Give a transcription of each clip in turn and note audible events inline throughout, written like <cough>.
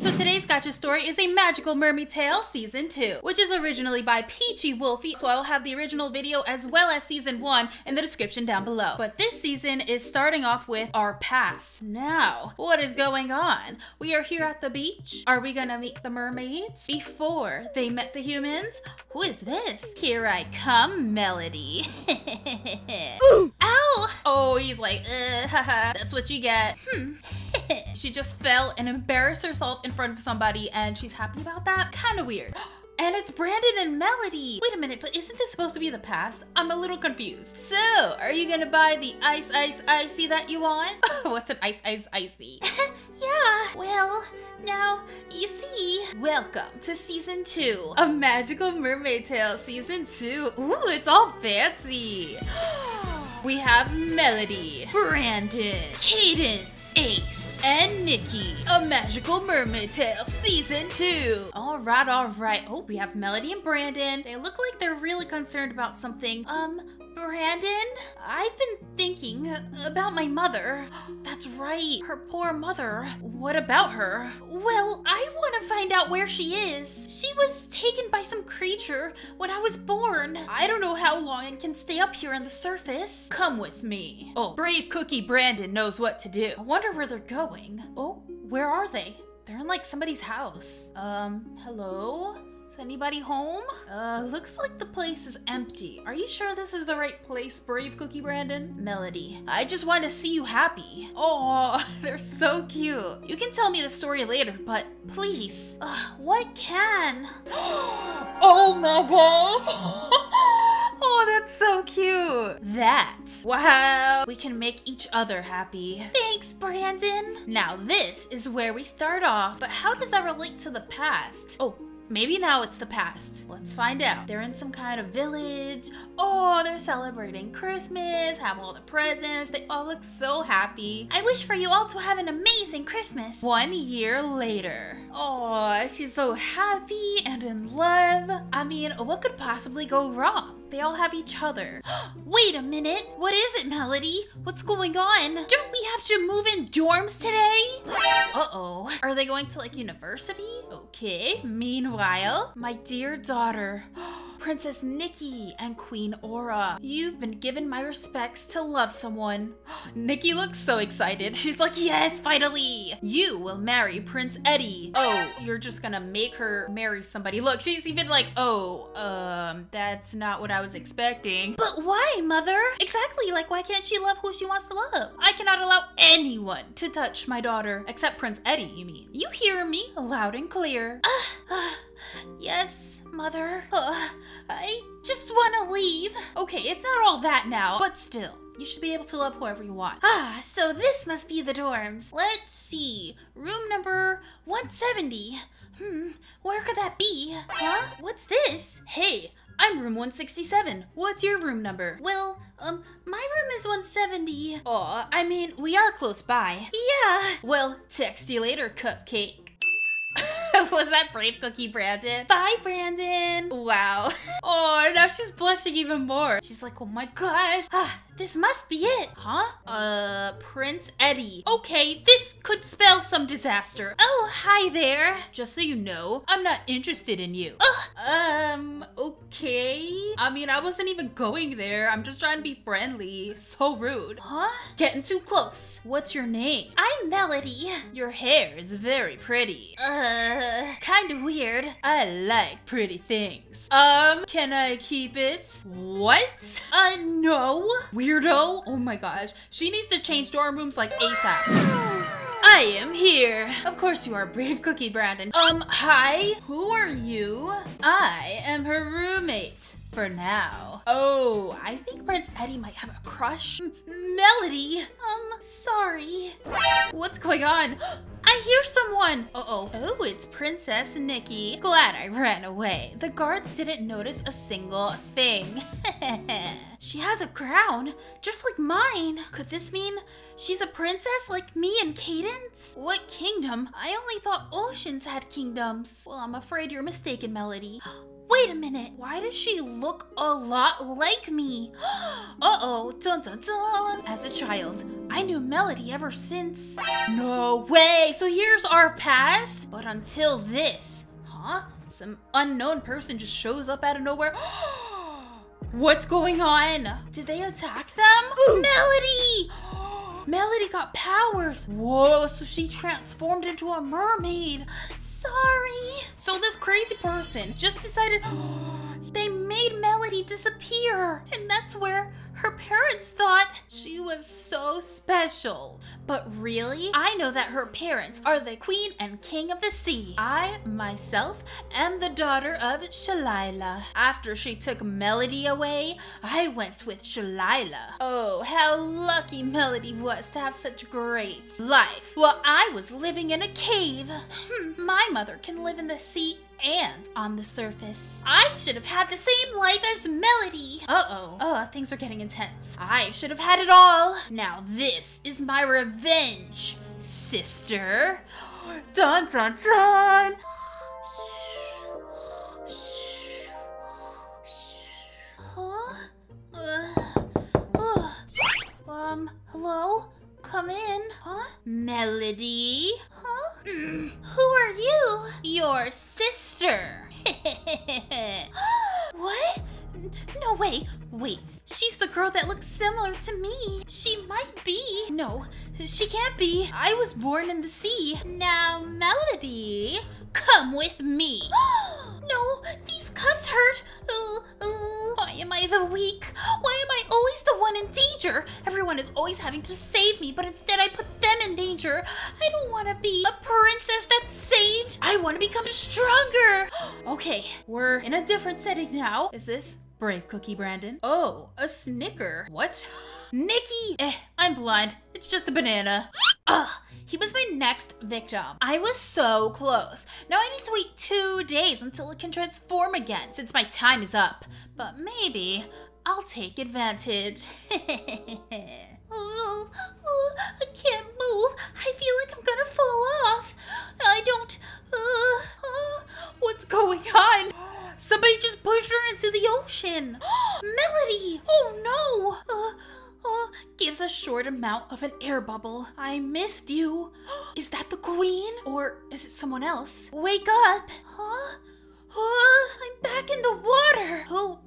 So today's Gacha story is a Magical Mermaid Tale Season 2, which is originally by Peachy Wolfie, so I will have the original video as well as Season 1 in the description down below. But this season is starting off with our past. Now, what is going on? We are here at the beach. Are we gonna meet the mermaids? Before they met the humans? Who is this? Here I come, Melody. <laughs> Ow! Oh, he's like, uh, <laughs> haha, that's what you get. Hmm. She just fell and embarrassed herself in front of somebody and she's happy about that? Kind of weird. <gasps> And it's Brandon and Melody. Wait a minute, but isn't this supposed to be the past? I'm a little confused. So, are you gonna buy the ice, ice, icy that you want? <laughs> Oh, what's an ice, ice, icy? <laughs> yeah, well, now, you see. Welcome to season two of Magical Mermaid Tale season two. Ooh, it's all fancy. <gasps> we have Melody, Brandon, Cadence, Ace, and Nikki, A Magical Mermaid Tale Season 2. Alright, alright. Oh, we have Melody and Brandon. They look like they're really concerned about something. Um, Brandon, I've been thinking about my mother. <gasps> That's right, her poor mother. What about her? Well, I want to find out where she is. She was taken by some creature when I was born. I don't know how long it can stay up here on the surface. Come with me. Oh, brave cookie Brandon knows what to do. I wonder where they're going. Oh, where are they? They're in like somebody's house. Um, hello? Anybody home? Uh, looks like the place is empty. Are you sure this is the right place, Brave Cookie Brandon? Melody, I just want to see you happy. Oh, <laughs> they're so cute. You can tell me the story later, but please. Uh, what can? <gasps> oh my god. <laughs> Oh, that's so cute. That. Wow. We can make each other happy. Thanks, Brandon. Now this is where we start off, but how does that relate to the past? Oh, Maybe now it's the past. Let's find out. They're in some kind of village. Oh, they're celebrating Christmas, have all the presents. They all look so happy. I wish for you all to have an amazing Christmas. One year later. Oh, she's so happy and in love. I mean, what could possibly go wrong? They all have each other. <gasps> Wait a minute. What is it, Melody? What's going on? Don't we have to move in dorms today? Uh-oh. Are they going to like university? Okay. Meanwhile, my dear daughter. <gasps> Oh, Princess Nikki and Queen Aura. You've been given my respects to love someone. <gasps> Nikki looks so excited. <laughs> She's like, yes, finally. You will marry Prince Eddie. Oh, you're just gonna make her marry somebody. Look, she's even like, oh, um, that's not what I was expecting. But why, mother? Exactly, like why can't she love who she wants to love? I cannot allow anyone to touch my daughter, except Prince Eddie, you mean. You hear me loud and clear. Uh, <sighs> uh, <sighs> yes, Mother, uh, I just want to leave. Okay, it's not all that now, but still. You should be able to love whoever you want. Ah, so this must be the dorms. Let's see. Room number 170. Hmm, where could that be? Huh? What's this? Hey, I'm room 167. What's your room number? Well, um, my room is 170. Oh, I mean, we are close by. Yeah. Well, text you later, Cupcake. <laughs> was that Brave Cookie Brandon? Bye, Brandon. Wow. <laughs> Oh, now she's blushing even more. She's like, oh my gosh. <sighs> This must be it. Huh? Uh, Prince Eddie. Okay, this could spell some disaster. Oh, hi there. Just so you know, I'm not interested in you. Ugh. Um, okay. I mean, I wasn't even going there. I'm just trying to be friendly. So rude. Huh? Getting too close. What's your name? I'm Melody. Your hair is very pretty. Uh, kind of weird. I like pretty things. Um, can I keep it? What? Uh, no. Weirdo. Oh my gosh. She needs to change dorm rooms like ASAP. <gasps> <laughs> I am here. Of course you are, brave cookie Brandon. Um, hi? Who are you? I am her roommate. For now. Oh, I think Prince Eddie might have a crush. M Melody. Um, sorry. What's going on? <gasps> I hear Uh-oh. Oh, it's Princess Nikki. Glad I ran away. The guards didn't notice a single thing. <laughs> she has a crown, just like mine. Could this mean she's a princess like me and Cadence? What kingdom? I only thought oceans had kingdoms. Well, I'm afraid you're mistaken, Melody. <gasps> Wait a minute. Why does she look a lot like me? <gasps> Uh-oh. Dun dun dun. As a child, I knew Melody ever since. No way. So here's our past. But until this, huh? Some unknown person just shows up out of nowhere. <gasps> What's going on? Did they attack them? Melody! <gasps> Melody got powers. Whoa, so she transformed into a mermaid. Sorry. So this crazy person just decided <gasps> they made Melody disappear. And that's where her parents thought she was so special. But really, I know that her parents are the queen and king of the sea. I, myself, am the daughter of Shalila. After she took Melody away, I went with Shalila. Oh, how lucky Melody was to have such a great life. While I was living in a cave. Hmm, my mother can live in the sea and on the surface. I should have had the same life as Melody. Uh-oh. Oh, things are getting intense. I should have had it all. Now this is my revenge, sister. <gasps> Dun dun dun. Huh? Uh, uh, <sighs> um, hello? Come in. Huh? Melody? Huh? Mm, who are you? Your sister. <laughs> what? No way. Wait, she's the girl that looks similar to me. She might be. No, she can't be. I was born in the sea. Now, Melody, come with me. <gasps> no, these cuffs hurt. Why am I the weak? Why am I always the one in danger? Everyone is always having to save me, but instead I put them in danger. I don't want to be a princess that's saved. I want to become stronger. <gasps> okay, we're in a different setting now. Is this Brave Cookie Brandon? Oh, a Snicker. What? <gasps> Nikki! Eh, I'm blind. It's just a banana. <gasps> Ugh, he was my next victim. I was so close. Now I need to wait two days until it can transform again, since my time is up. But maybe I'll take advantage. <laughs> oh, oh, I can't move. I feel like I'm gonna fall off. I don't. Uh, uh, what's going on? Somebody just pushed her into the ocean. <gasps> Melody! Oh no! Uh, gives a short amount of an air bubble. I missed you. <gasps> Is that the queen? Or is it someone else? Wake up! Huh? Uh, I'm back in the water. Who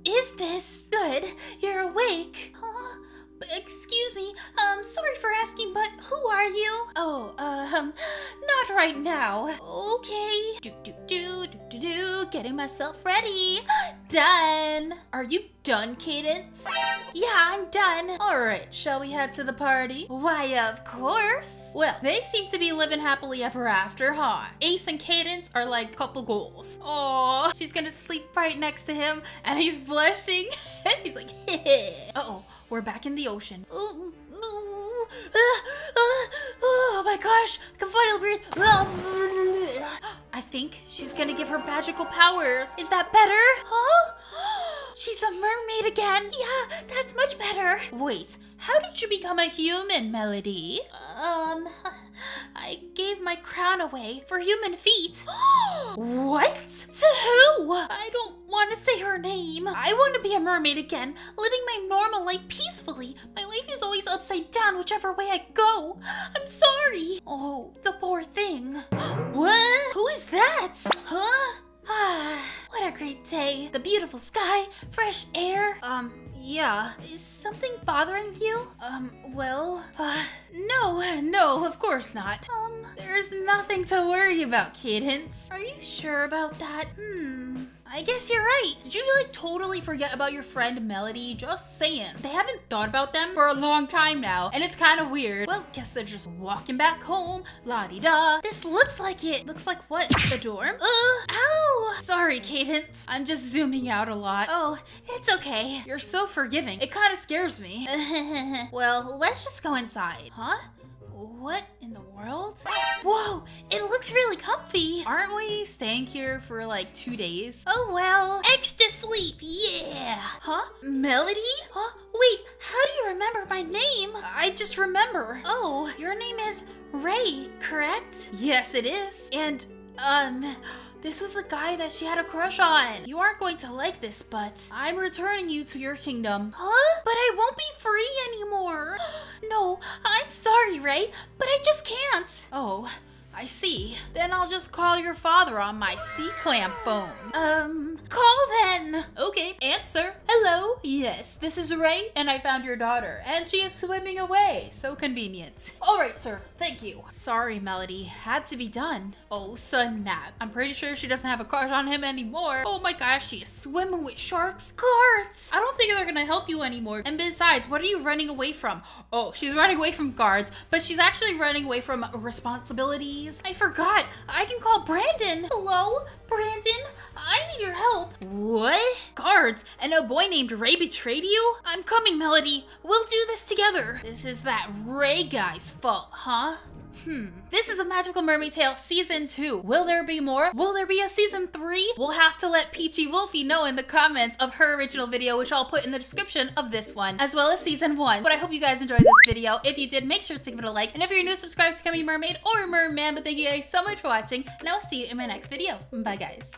myself ready. <gasps> Done. Are you done, Cadence? Yeah, I'm done. All right, shall we head to the party? Why, of course. Well, they seem to be living happily ever after, huh? Ace and Cadence are like couple goals. Oh, she's gonna sleep right next to him, and he's blushing. <laughs> he's like, <laughs> uh-oh, we're back in the ocean. Ooh, ooh, ah, <sighs> ah, <sighs> <sighs> oh my gosh, I can finally breathe. <laughs> I think she's gonna give her magical powers. Is that better? Huh? <gasps> She's a mermaid again. Yeah, that's much better. Wait, how did you become a human, Melody? Um, <laughs> I gave my crown away for human feet. <gasps> what? To who? I don't want to say her name. I want to be a mermaid again, living my normal life peacefully. My life is always upside down whichever way I go. I'm sorry. Oh, the poor thing. <gasps> What? Who is that? Huh? Ah, what a great day. The beautiful sky, fresh air. Um, yeah. Is something bothering you? Um, well, uh, no, no, of course not. Um, there's nothing to worry about, Cadence. Are you sure about that? Hmm. I guess you're right. Did you like totally forget about your friend Melody? Just saying. They haven't thought about them for a long time now, and it's kind of weird. Well, guess they're just walking back home. La di da. This looks like it. Looks like what? The dorm? Uh, ow. Sorry, Cadence. I'm just zooming out a lot. Oh, it's okay. You're so forgiving. It kind of scares me. <laughs> well, let's just go inside. Huh? What in the world? Whoa, it looks really comfy. Aren't we staying here for like two days? Oh well, extra sleep, yeah. Huh? Melody? Huh? Wait, how do you remember my name? I just remember. Oh, your name is Ray, correct? Yes, it is. And, um, This was the guy that she had a crush on. You aren't going to like this, but I'm returning you to your kingdom. Huh? But I won't be free anymore. <gasps> no, I'm sorry, Ray, but I just can't. Oh, I see. Then I'll just call your father on my C-clamp phone. Um, call then. Okay, answer. Hello? Yes, this is Ray, and I found your daughter, and she is swimming away. So convenient. All right, sir. Thank you. Sorry, Melody. Had to be done. Oh, snap. I'm pretty sure she doesn't have a crush on him anymore. Oh my gosh, she is swimming with sharks. Guards! Gonna help you anymore. And besides, what are you running away from? Oh, she's running away from guards, but she's actually running away from responsibilities. I forgot. I can call Brandon. Hello? Brandon? I need your help. What? Guards, and a boy named Ray betrayed you? I'm coming, Melody. We'll do this together. This is that Ray guy's fault, huh? Hmm. This is a Magical Mermaid Tale Season 2. Will there be more? Will there be a Season 3? We'll have to let Peachy Wolfie know in the comments of her original video, which I'll put in the description of this one, as well as Season 1. But I hope you guys enjoyed this video. If you did, make sure to give it a like. And if you're new, subscribe to Becoming Mermaid or Merman. But thank you guys so much for watching, and I'll see you in my next video. Bye, guys.